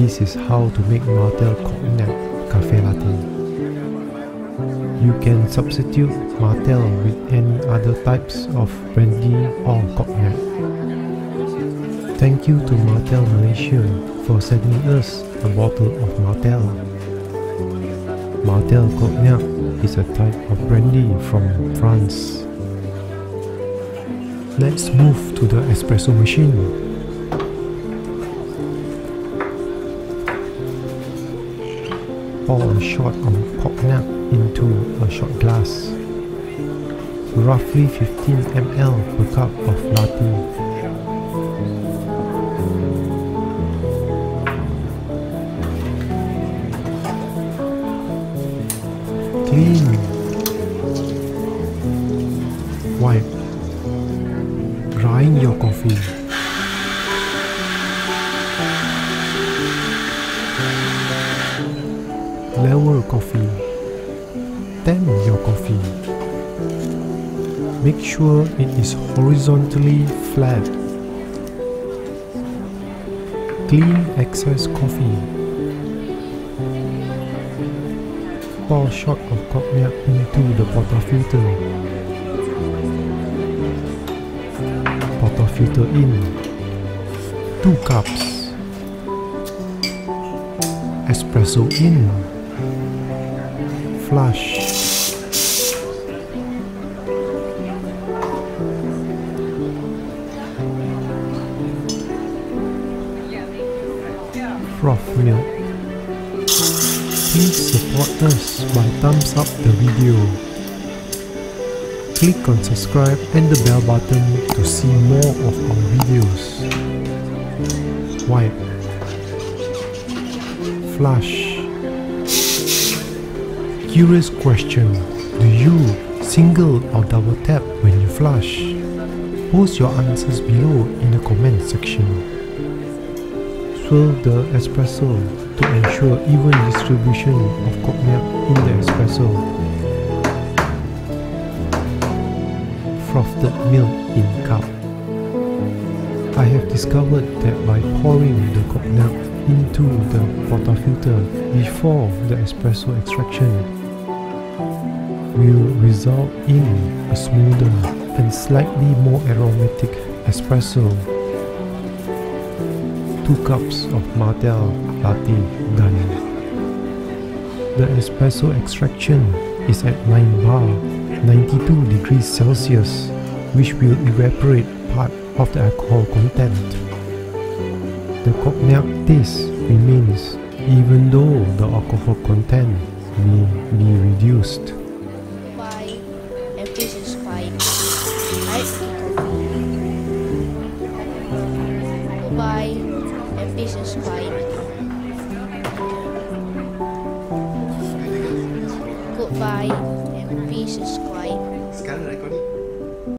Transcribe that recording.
This is how to make Martell Cognac Cafe Latte. You can substitute Martell with any other types of brandy or cognac. Thank you to Martell Malaysia for sending us a bottle of Martell. Martell Cognac is a type of brandy from France. Let's move to the espresso machine. Pour a shot of cognac into a shot glass. Roughly 15 ml per cup of latte. Clean. Wipe. Grind your coffee. Lower coffee. Then your coffee. Make sure it is horizontally flat. Clean excess coffee. Pour a shot of cognac into the portafilter. Portafilter in. 2 cups. Espresso in flush. Froth milk. Please support us by thumbs up the video. Click on subscribe and the bell button to see more of our videos. Wipe. Flush. Curious question Do you single or double tap when you flush? Post your answers below in the comment section. Swirl the espresso to ensure even distribution of cognac in the espresso. Frothed milk in cup. I have discovered that by pouring the cognac into the portafilter before the espresso extraction, will result in a smoother and slightly more aromatic espresso. 2 cups of Martell latte done. The espresso extraction is at 9 bar, 92 degrees Celsius, which will evaporate part of the alcohol content. The cognac taste remains even though the alcohol content may be reduced. Goodbye and be subscribed. Goodbye and be subscribed.